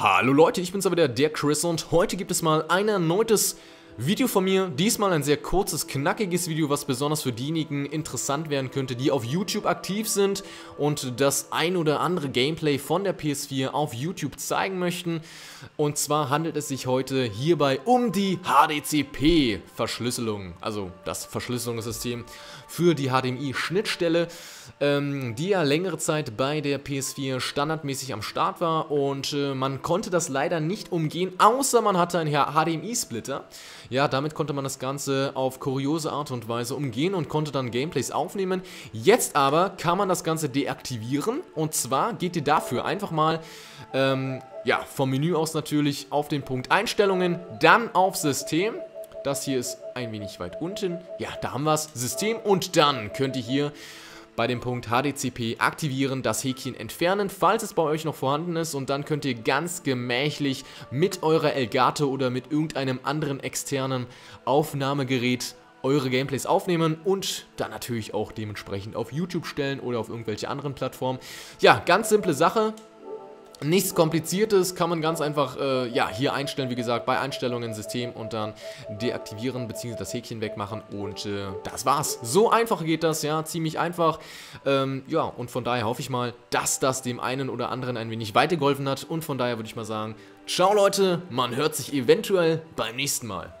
Hallo Leute, ich bin's aber der, der Chris und heute gibt es mal ein erneutes Video von mir. Diesmal ein sehr kurzes, knackiges Video, was besonders für diejenigen interessant werden könnte, die auf YouTube aktiv sind und das ein oder andere Gameplay von der PS4 auf YouTube zeigen möchten. Und zwar handelt es sich heute hierbei um die HDCP-Verschlüsselung, also das Verschlüsselungssystem für die HDMI-Schnittstelle, ähm, die ja längere Zeit bei der PS4 standardmäßig am Start war und äh, man konnte das leider nicht umgehen, außer man hatte einen HDMI-Splitter. Ja, damit konnte man das Ganze auf kuriose Art und Weise umgehen und konnte dann Gameplays aufnehmen. Jetzt aber kann man das Ganze deaktivieren und zwar geht ihr dafür einfach mal, ähm, ja, vom Menü aus natürlich auf den Punkt Einstellungen, dann auf System. Das hier ist ein wenig weit unten. Ja, da haben wir es. System und dann könnt ihr hier bei dem Punkt HDCP aktivieren, das Häkchen entfernen, falls es bei euch noch vorhanden ist und dann könnt ihr ganz gemächlich mit eurer Elgato oder mit irgendeinem anderen externen Aufnahmegerät eure Gameplays aufnehmen und dann natürlich auch dementsprechend auf YouTube stellen oder auf irgendwelche anderen Plattformen. Ja, ganz simple Sache. Nichts kompliziertes, kann man ganz einfach äh, ja, hier einstellen, wie gesagt, bei Einstellungen, System und dann deaktivieren bzw. das Häkchen wegmachen und äh, das war's. So einfach geht das, ja, ziemlich einfach. Ähm, ja, und von daher hoffe ich mal, dass das dem einen oder anderen ein wenig weitergeholfen hat und von daher würde ich mal sagen, ciao Leute, man hört sich eventuell beim nächsten Mal.